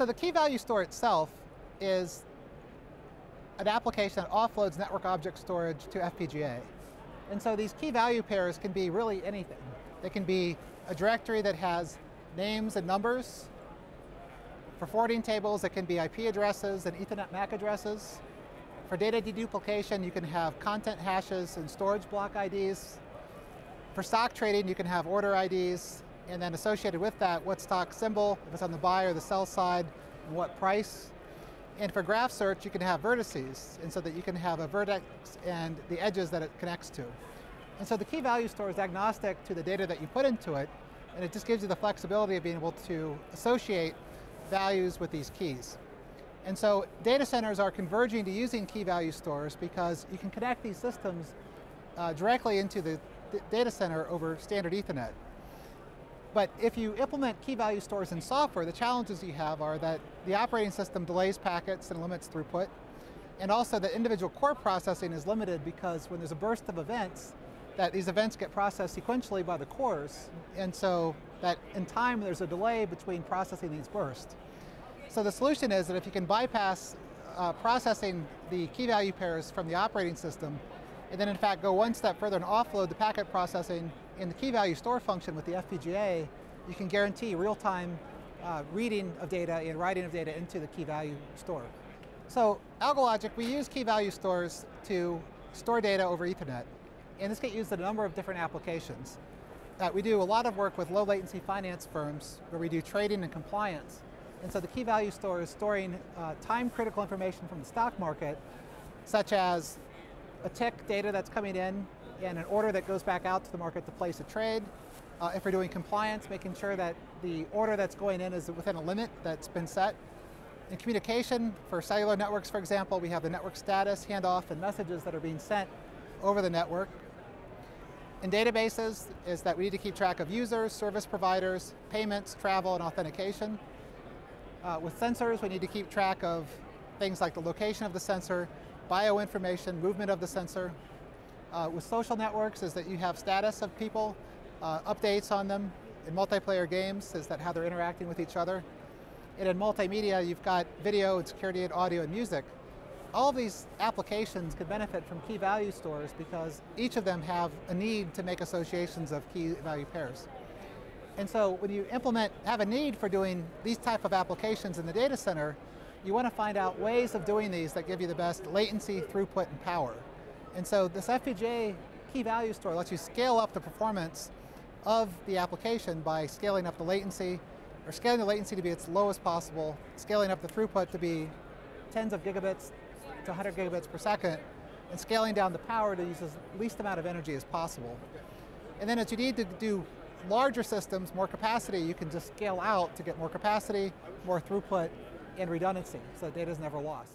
So the key value store itself is an application that offloads network object storage to FPGA. And so these key value pairs can be really anything. They can be a directory that has names and numbers. For forwarding tables, it can be IP addresses and Ethernet MAC addresses. For data deduplication, you can have content hashes and storage block IDs. For stock trading, you can have order IDs, and then associated with that, what stock symbol, if it's on the buy or the sell side, what price. And for graph search, you can have vertices, and so that you can have a vertex and the edges that it connects to. And so the key value store is agnostic to the data that you put into it, and it just gives you the flexibility of being able to associate values with these keys. And so data centers are converging to using key value stores because you can connect these systems uh, directly into the data center over standard Ethernet. But if you implement key value stores in software, the challenges you have are that the operating system delays packets and limits throughput, and also that individual core processing is limited because when there's a burst of events, that these events get processed sequentially by the cores, and so that in time there's a delay between processing these bursts. So the solution is that if you can bypass uh, processing the key value pairs from the operating system, and then in fact go one step further and offload the packet processing in the key value store function with the FPGA, you can guarantee real-time uh, reading of data and writing of data into the key value store. So Algo-Logic, we use key value stores to store data over Ethernet. And this gets used in a number of different applications. Uh, we do a lot of work with low latency finance firms where we do trading and compliance. And so the key value store is storing uh, time critical information from the stock market, such as a tick data that's coming in and an order that goes back out to the market to place a trade. Uh, if we're doing compliance, making sure that the order that's going in is within a limit that's been set. In communication, for cellular networks, for example, we have the network status, handoff, and messages that are being sent over the network. In databases, is that we need to keep track of users, service providers, payments, travel, and authentication. Uh, with sensors, we need to keep track of things like the location of the sensor, bioinformation, movement of the sensor. Uh, with social networks is that you have status of people, uh, updates on them. In multiplayer games is that how they're interacting with each other. And in multimedia, you've got video and security and audio and music. All of these applications could benefit from key value stores because each of them have a need to make associations of key value pairs. And so when you implement, have a need for doing these type of applications in the data center, you want to find out ways of doing these that give you the best latency, throughput, and power. And so this FPGA key value store lets you scale up the performance of the application by scaling up the latency, or scaling the latency to be its lowest possible, scaling up the throughput to be tens of gigabits to 100 gigabits per second, and scaling down the power to use the least amount of energy as possible. And then as you need to do larger systems, more capacity, you can just scale out to get more capacity, more throughput, and redundancy, so that data is never lost.